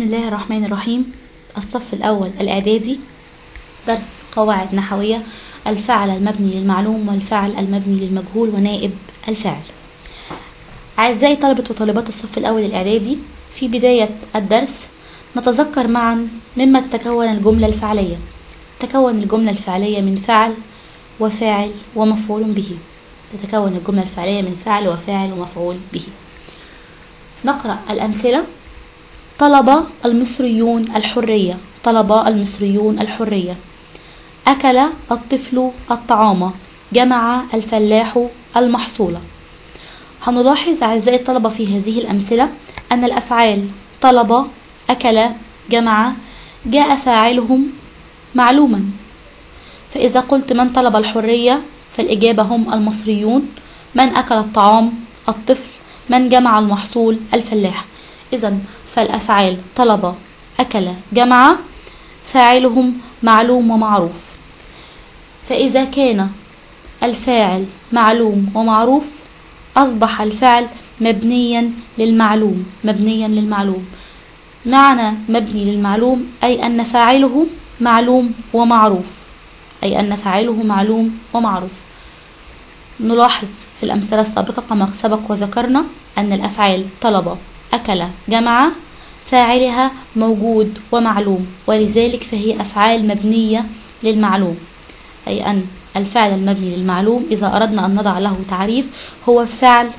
بسم الله الرحمن الرحيم. الصف الأول الإعدادي درس قواعد نحوية الفعل المبني للمعلوم والفعل المبني للمجهول ونائب الفعل. أعزائي طلبة وطالبات الصف الأول الإعدادي في بداية الدرس نتذكر معا مما تتكون الجملة الفعلية. تتكون الجملة الفعلية من فعل وفاعل ومفعول به. تتكون الجملة الفعلية من فعل وفاعل ومفعول به. نقرأ الأمثلة. طلب المصريون الحرية طلب المصريون الحرية. أكل الطفل الطعام جمع الفلاح المحصول. هنلاحظ أعزائي الطلبة في هذه الأمثلة أن الأفعال طلب أكل جمع جاء فاعلهم معلوما. فإذا قلت من طلب الحرية فالإجابة هم المصريون. من أكل الطعام الطفل. من جمع المحصول الفلاح. إذا فالأفعال طلب أكل جمع فاعلهم معلوم ومعروف. فإذا كان الفاعل معلوم ومعروف أصبح الفعل مبنيا للمعلوم مبنيا للمعلوم. معنى مبني للمعلوم أي أن فاعله معلوم ومعروف. أي أن فاعله معلوم ومعروف. نلاحظ في الأمثلة السابقة كما سبق وذكرنا أن الأفعال طلب. أكل. جمع فاعلها موجود ومعلوم ولذلك فهي أفعال مبنية للمعلوم. أي أن الفعل المبني للمعلوم إذا أردنا أن نضع له تعريف هو فعل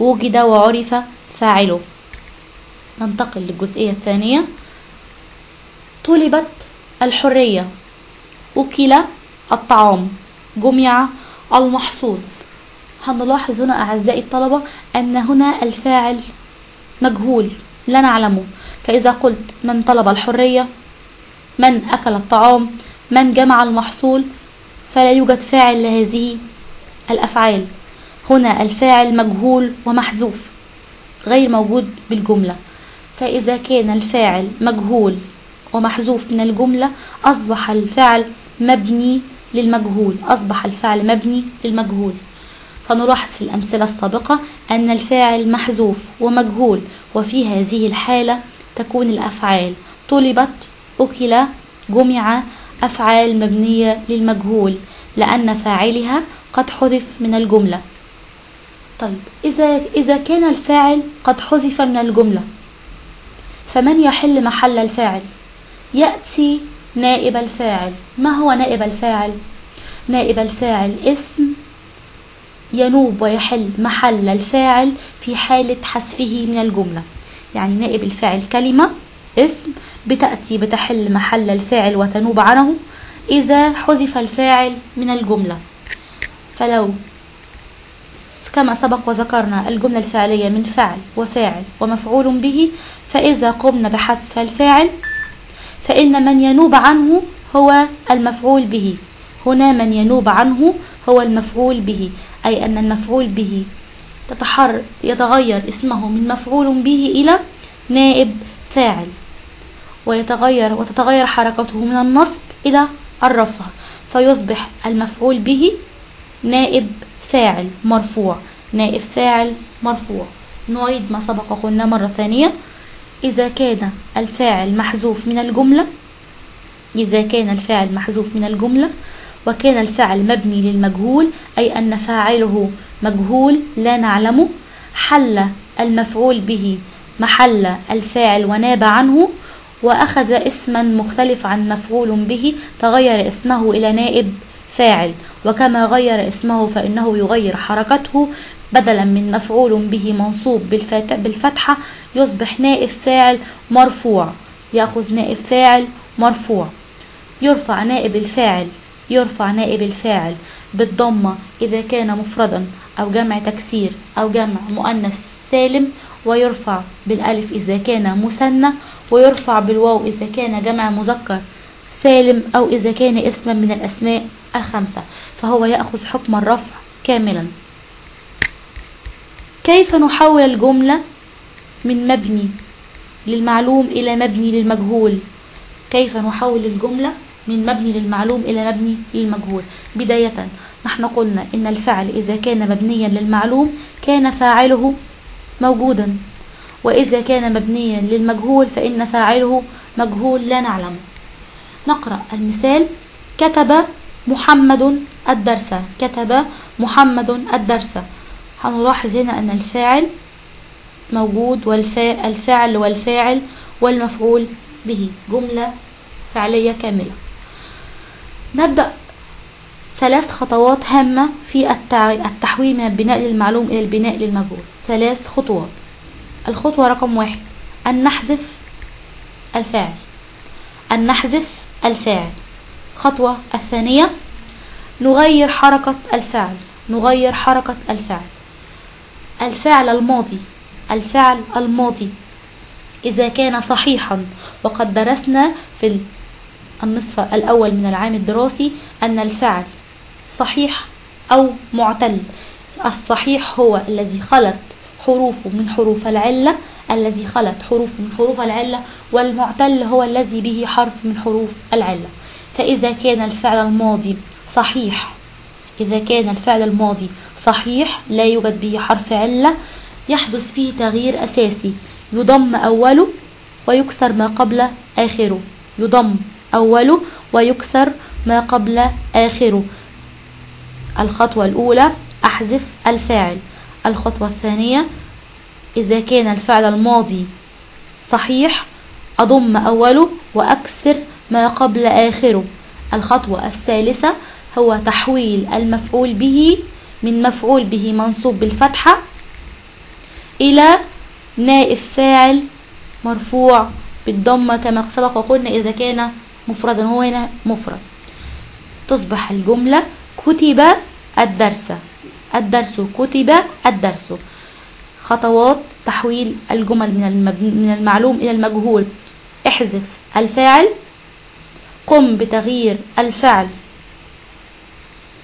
وجد وعرف فاعله. ننتقل للجزئية الثانية. طلبت الحرية. أكل الطعام. جمع المحصول. هنلاحظ هنا أعزائي الطلبة أن هنا الفاعل مجهول لا نعلمه. فإذا قلت من طلب الحرية من أكل الطعام من جمع المحصول فلا يوجد فاعل لهذه الأفعال. هنا الفاعل مجهول ومحذوف غير موجود بالجملة. فإذا كان الفاعل مجهول ومحذوف من الجملة أصبح الفعل مبني للمجهول. أصبح الفعل مبني للمجهول. فنلاحظ في الأمثلة السابقة أن الفاعل محذوف ومجهول وفي هذه الحالة تكون الأفعال طلبت أكل جمع أفعال مبنية للمجهول لأن فاعلها قد حذف من الجملة. طيب إذا إذا كان الفاعل قد حذف من الجملة فمن يحل محل الفاعل؟ يأتي نائب الفاعل. ما هو نائب الفاعل؟ نائب الفاعل اسم ينوب ويحل محل الفاعل في حالة حذفه من الجملة. يعني نائب الفاعل كلمة اسم بتأتي بتحل محل الفاعل وتنوب عنه إذا حذف الفاعل من الجملة. فلو كما سبق وذكرنا الجملة الفعلية من فعل وفاعل ومفعول به فإذا قمنا بحذف الفاعل فإن من ينوب عنه هو المفعول به. هنا من ينوب عنه هو المفعول به أي أن المفعول به تتحر يتغير اسمه من مفعول به إلى نائب فاعل ويتغير وتتغير حركته من النصب إلى الرفع فيصبح المفعول به نائب فاعل مرفوع نائب فاعل مرفوع. نعيد ما سبق قلنا مرة ثانية إذا كان الفاعل محذوف من الجملة إذا كان الفاعل محذوف من الجملة وكان الفعل مبني للمجهول أي أن فاعله مجهول لا نعلمه. حل المفعول به محل الفاعل وناب عنه وأخذ اسما مختلف عن مفعول به تغير اسمه إلى نائب فاعل. وكما غير اسمه فإنه يغير حركته بدلا من مفعول به منصوب بالفتحة يصبح نائب فاعل مرفوع. يأخذ نائب فاعل مرفوع. يرفع نائب الفاعل يرفع نائب الفاعل بالضمة إذا كان مفردا أو جمع تكسير أو جمع مؤنث سالم ويرفع بالألف إذا كان مثنى ويرفع بالواو إذا كان جمع مذكر سالم أو إذا كان اسما من الأسماء الخمسة فهو يأخذ حكم الرفع كاملا. كيف نحول الجملة من مبني للمعلوم إلى مبني للمجهول؟ كيف نحول الجملة؟ من مبني للمعلوم إلى مبني للمجهول. بداية نحن قلنا إن الفعل إذا كان مبنيا للمعلوم كان فاعله موجودا وإذا كان مبنيا للمجهول فإن فاعله مجهول لا نعلمه نقرأ المثال. كتب محمد الدرس. كتب محمد الدرس. هنلاحظ هنا أن الفاعل موجود والفاعل والفاعل والمفعول به. جملة فعلية كاملة. نبدأ ثلاث خطوات هامة في التحويل من البناء للمعلوم إلى البناء للمجهول. ثلاث خطوات. الخطوة رقم واحد أن نحذف الفاعل. أن نحذف الفاعل. الخطوة الثانية نغير حركة الفعل نغير حركة الفعل الفعل الماضي. الفعل الماضي. إذا كان صحيحا وقد درسنا في النصف الأول من العام الدراسي أن الفعل صحيح أو معتل. الصحيح هو الذي خلت حروفه من حروف العلة الذي خلت حروف من حروف العلة والمعتل هو الذي به حرف من حروف العلة. فإذا كان الفعل الماضي صحيح إذا كان الفعل الماضي صحيح لا يوجد به حرف علة يحدث فيه تغيير أساسي. يضم أوله ويكسر ما قبل آخره. يضم أوله ويكسر ما قبل آخره الخطوة الأولى أحذف الفاعل. الخطوة الثانية إذا كان الفعل الماضي صحيح أضم أوله وأكسر ما قبل آخره الخطوة الثالثة هو تحويل المفعول به من مفعول به منصوب بالفتحة إلى نائب فاعل مرفوع بالضمة كما سبق وقلنا إذا كان مفردا هو هنا مفرد. تصبح الجملة كتب الدرس. الدرس كتب الدرس. خطوات تحويل الجمل من من المعلوم إلى المجهول. احذف الفاعل قم بتغيير الفعل.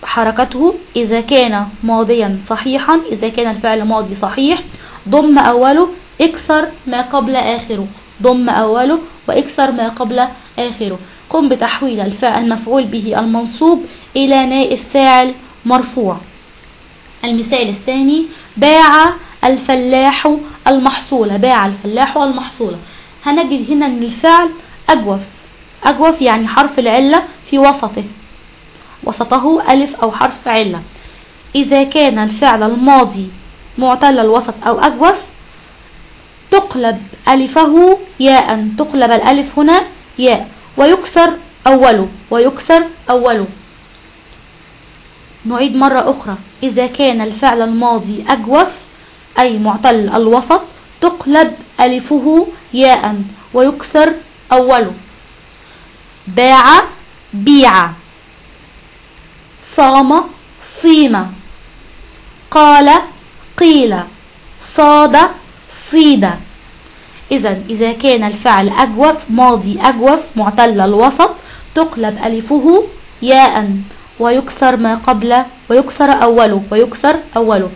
حركته إذا كان ماضيا صحيحا إذا كان الفعل ماضي صحيح ضم أوله اكسر ما قبل آخره. ضم أوله واكسر ما قبل آخره. قم بتحويل الفعل المفعول به المنصوب إلى نائب فاعل مرفوع. المثال الثاني باع الفلاح المحصولة باع الفلاح المحصولة هنجد هنا إن الفعل أجوف. أجوف يعني حرف العلة في وسطه. وسطه ألف أو حرف علة. إذا كان الفعل الماضي معتل الوسط أو أجوف تقلب ألفه ياء. تقلب الألف هنا ياء. ويكسر أوله ويكسر أوله. نعيد مرة أخرى. إذا كان الفعل الماضي أجوف أي معتل الوسط تقلب ألفه ياء ويكسر أوله. باع بيع. صام صيم. قال قيل. صاد صيد. إذا إذا كان الفعل أجوف ماضي أجوف معتل الوسط تقلب ألفه ياء ويكسر ما قبل ويكسر أوله ويكسر أوله.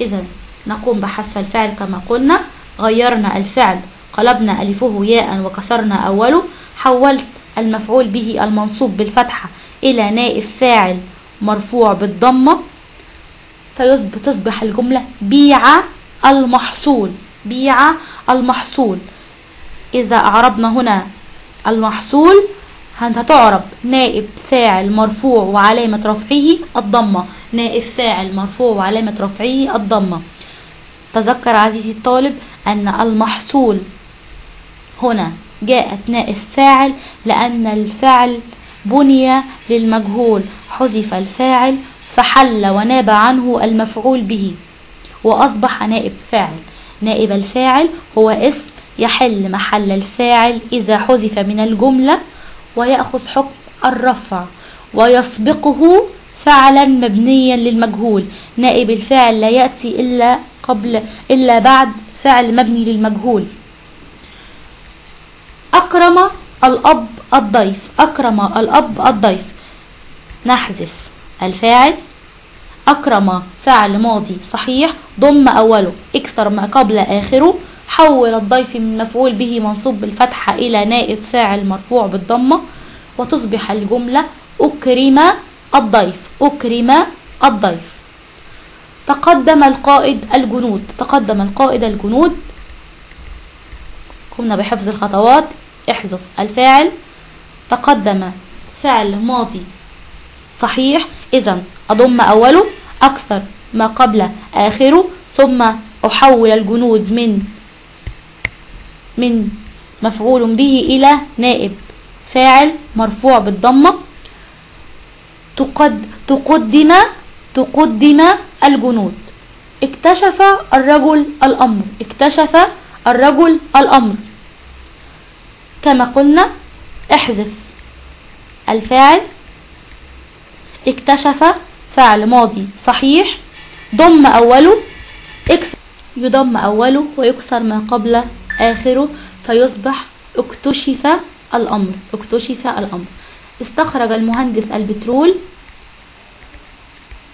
إذا نقوم بحذف الفعل كما قلنا غيرنا الفعل قلبنا ألفه ياء وكسرنا أوله حولت المفعول به المنصوب بالفتحة إلى نائب فاعل مرفوع بالضمة فتصبح الجملة بيع المحصول. بيع المحصول. إذا أعربنا هنا المحصول هتعرب نائب فاعل مرفوع وعلامة رفعه الضمة؟ نائب فاعل مرفوع وعلامة رفعه الضمة. تذكر عزيزي الطالب أن المحصول هنا جاءت نائب فاعل لأن الفعل بني للمجهول. حذف الفاعل فحل وناب عنه المفعول به وأصبح نائب فاعل. نائب الفاعل هو اسم يحل محل الفاعل إذا حذف من الجملة ويأخذ حكم الرفع ويسبقه فعلا مبنيا للمجهول. نائب الفاعل لا يأتي إلا قبل إلا بعد فعل مبني للمجهول. أكرم الأب الضيف أكرم الأب الضيف. نحذف الفاعل. أكرم فعل ماضي صحيح ضم أوله. اكسر ما قبل آخره. حول الضيف من مفعول به منصوب بالفتحة إلى نائب فاعل مرفوع بالضمة وتصبح الجملة أكرم الضيف. أكرم الضيف. تقدم القائد الجنود. تقدم القائد الجنود. قمنا بحفظ الخطوات. احذف الفاعل. تقدم فعل ماضي صحيح إذا أضم أوله أكثر ما قبل آخره ثم أحول الجنود من من مفعول به إلى نائب. فاعل مرفوع بالضمة تقد تقدم تقدم الجنود. اكتشف الرجل الأمر. اكتشف الرجل الأمر. كما قلنا احذف. الفاعل اكتشف فعل ماضي صحيح ضم أوله اكسر يضم أوله ويكسر ما قبل آخره فيصبح اكتشف الأمر اكتشف الأمر. استخرج المهندس البترول.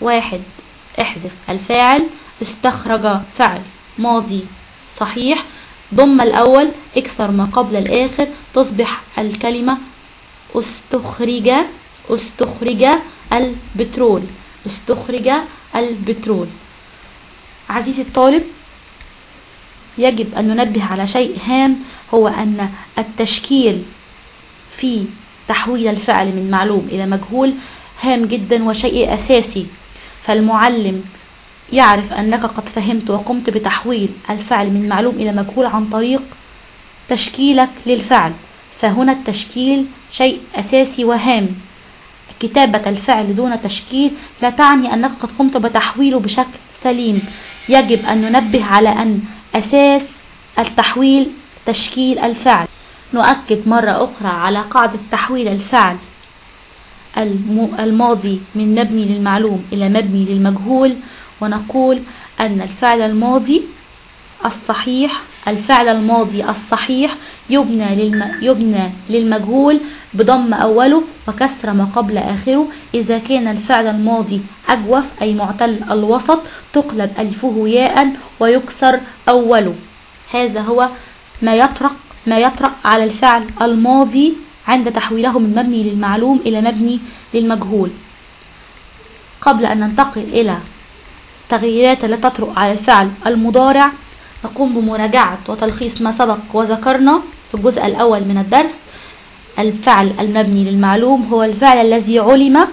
واحد احذف الفاعل. استخرج فعل ماضي صحيح ضم الأول اكسر ما قبل الآخر تصبح الكلمة استخرج استخرج البترول. استخرج البترول. عزيزي الطالب يجب أن ننبه على شيء هام هو أن التشكيل في تحويل الفعل من معلوم إلى مجهول هام جدا وشيء أساسي. فالمعلم يعرف أنك قد فهمت وقمت بتحويل الفعل من معلوم إلى مجهول عن طريق تشكيلك للفعل. فهنا التشكيل شيء أساسي وهام. كتابة الفعل دون تشكيل لا تعني أنك قد قمت بتحويله بشكل سليم. يجب أن ننبه على أن أساس التحويل تشكيل الفعل. نؤكد مرة أخرى على قاعدة تحويل الفعل الماضي من مبني للمعلوم إلى مبني للمجهول ونقول أن الفعل الماضي الصحيح الفعل الماضي الصحيح يبنى, للم... يبنى للمجهول بضم أوله وكسر ما قبل آخره. إذا كان الفعل الماضي أجوف أي معتل الوسط تقلب ألفه ياء ويكسر أوله. هذا هو ما يطرق ما يطرق على الفعل الماضي عند تحويله من مبني للمعلوم إلى مبني للمجهول. قبل أن ننتقل إلى تغييرات التي تطرق على الفعل المضارع نقوم بمراجعة وتلخيص ما سبق وذكرنا في الجزء الأول من الدرس. الفعل المبني للمعلوم هو الفعل الذي علم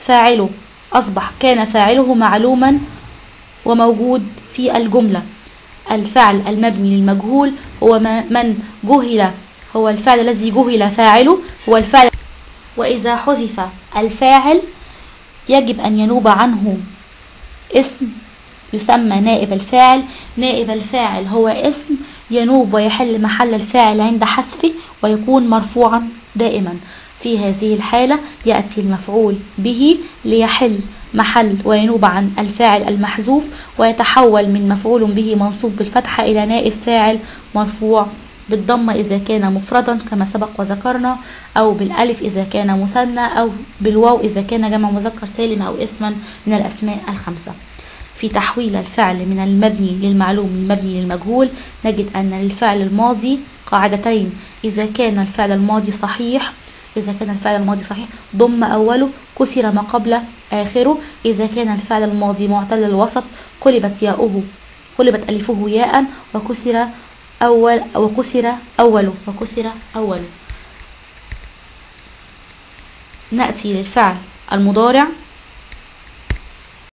فاعله. أصبح كان فاعله معلوما وموجود في الجملة. الفعل المبني للمجهول هو من جهل هو الفعل الذي جهل فاعله هو الفعل وإذا حذف الفاعل يجب أن ينوب عنه اسم يسمى نائب الفاعل. نائب الفاعل هو اسم ينوب ويحل محل الفاعل عند حذفه ويكون مرفوعا دائما. في هذه الحالة يأتي المفعول به ليحل محل وينوب عن الفاعل المحذوف ويتحول من مفعول به منصوب بالفتحة إلى نائب فاعل مرفوع بالضمة إذا كان مفردا كما سبق وذكرنا أو بالألف إذا كان مثنى أو بالواو إذا كان جمع مذكر سالم أو اسما من الأسماء الخمسة. في تحويل الفعل من المبني للمعلوم للمبني للمجهول نجد أن للفعل الماضي قاعدتين. إذا كان الفعل الماضي صحيح إذا كان الفعل الماضي صحيح ضم أوله كسر ما قبل آخره. إذا كان الفعل الماضي معتل الوسط قلبت ياؤه قلبت ألفه ياء وكسر أول وكسر أوله وكسر أوله. نأتي للفعل المضارع.